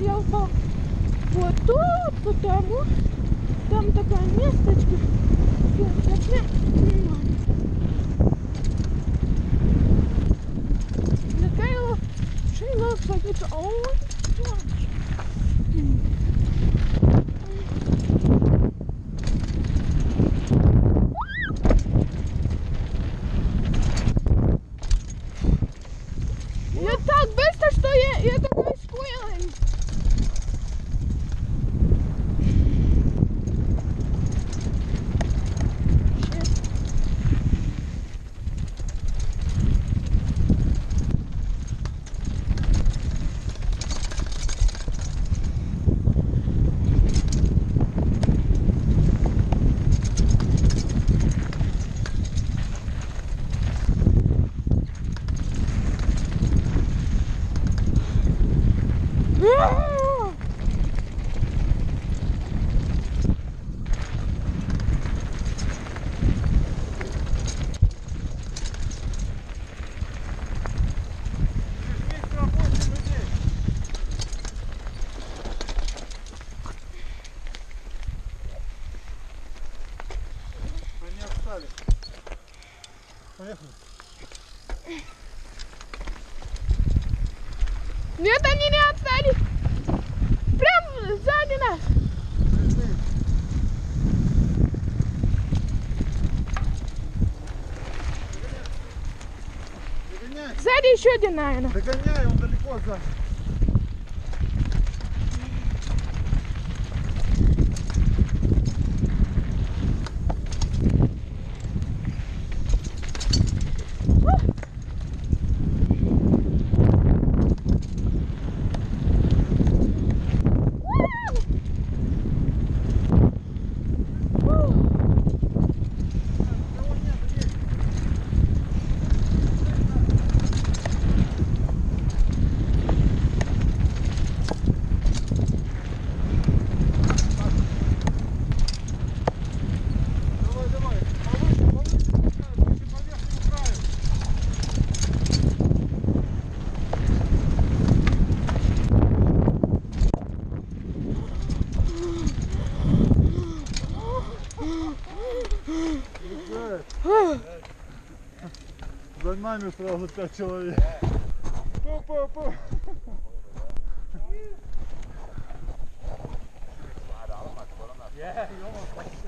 ехал вот тут, потому там такая месточка. Mikhail, she looks like it's old. Поехали. Нет, они не отстали. Прям сзади нас. Сзади еще один, наверное. Догоняй, он далеко сзади. За нами сразу пять человек. Пу-пу-пу. Yeah, you almost